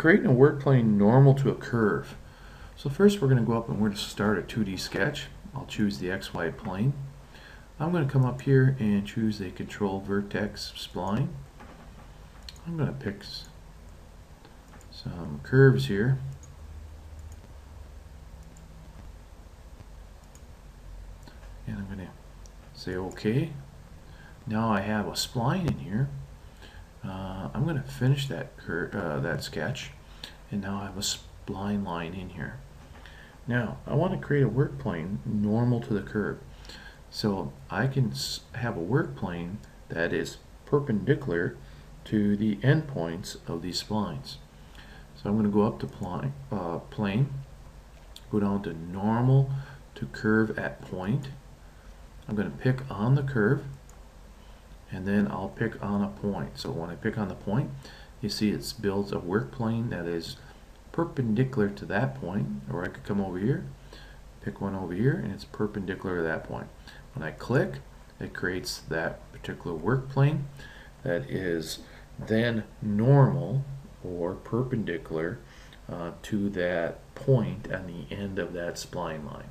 creating a work plane normal to a curve. So first we're going to go up and we're going to start a 2D sketch. I'll choose the XY plane. I'm going to come up here and choose a control vertex spline. I'm going to pick some curves here. And I'm going to say OK. Now I have a spline in here. Going to finish that uh, that sketch and now I have a spline line in here. Now I want to create a work plane normal to the curve. So I can have a work plane that is perpendicular to the endpoints of these splines. So I'm going to go up to uh, plane, go down to normal to curve at point. I'm going to pick on the curve and then I'll pick on a point. So when I pick on the point, you see it builds a work plane that is perpendicular to that point, or I could come over here, pick one over here, and it's perpendicular to that point. When I click, it creates that particular work plane that is then normal or perpendicular uh, to that point on the end of that spline line.